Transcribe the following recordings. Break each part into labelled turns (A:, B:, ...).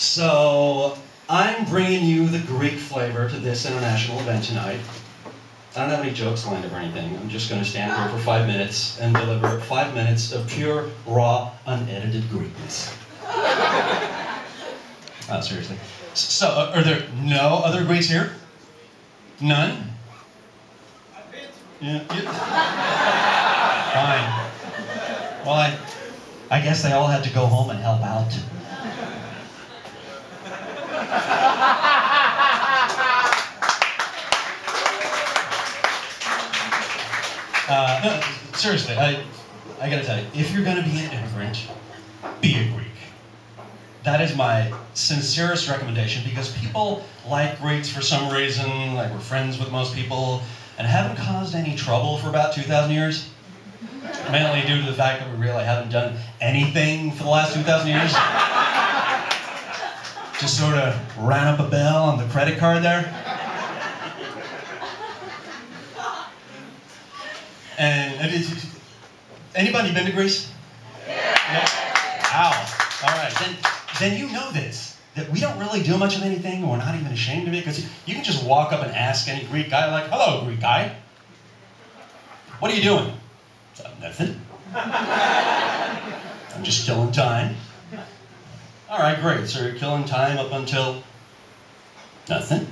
A: So, I'm bringing you the Greek flavor to this international event tonight. I don't have any jokes lined up or anything. I'm just going to stand here for five minutes and deliver five minutes of pure, raw, unedited Greekness. oh, seriously. So, uh, are there no other Greeks here? None? Yeah. yeah. Fine. Well, I, I guess they all had to go home and help out. No, seriously, I, I gotta tell you, if you're gonna be an immigrant, be a Greek. That is my sincerest recommendation because people like Greeks for some reason, like we're friends with most people, and haven't caused any trouble for about 2,000 years. Mainly due to the fact that we really haven't done anything for the last 2,000 years. Just sort of ran up a bell on the credit card there. And it is, anybody been to Greece? Yeah. Wow. All right. Then, then you know this. That we don't really do much of anything, we're not even ashamed of it, because you can just walk up and ask any Greek guy, like, hello, Greek guy. What are you doing? Nothing. I'm just killing time. All right, great. So you're killing time up until nothing.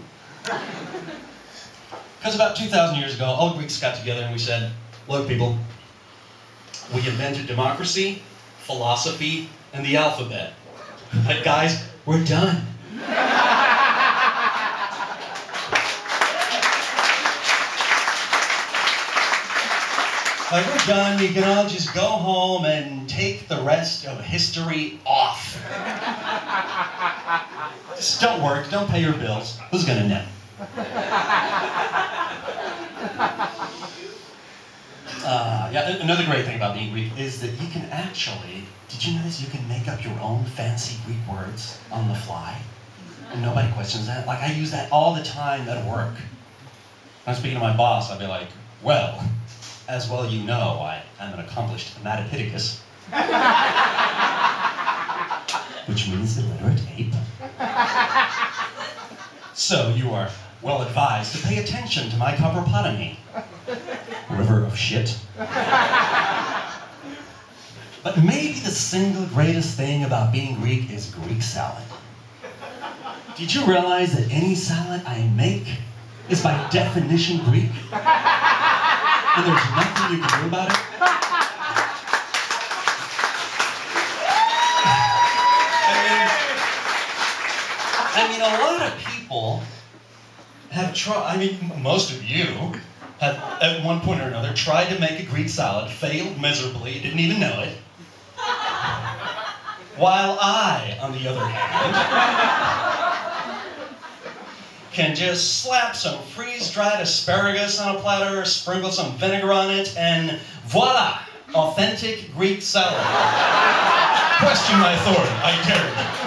A: Because about 2,000 years ago, all Greeks got together and we said, Look, people, we invented democracy, philosophy, and the alphabet. But guys, we're done. Like, we're done. You can all just go home and take the rest of history off. just don't work. Don't pay your bills. Who's to know? Uh, yeah, another great thing about being Greek is that you can actually, did you notice you can make up your own fancy Greek words on the fly? And nobody questions that. Like, I use that all the time at work. I'm speaking to my boss, I'd be like, well, as well you know, I am an accomplished matopithecus. which means illiterate ape. so you are well advised to pay attention to my copropotamy river of shit. but maybe the single greatest thing about being Greek is Greek salad. Did you realize that any salad I make is by definition Greek? And there's nothing you can do about it? I mean, I mean a lot of people have tried, I mean, most of you had at one point or another tried to make a Greek salad, failed miserably, didn't even know it. While I, on the other hand, can just slap some freeze-dried asparagus on a platter, sprinkle some vinegar on it, and voila, authentic Greek salad. Question my authority, I dare you.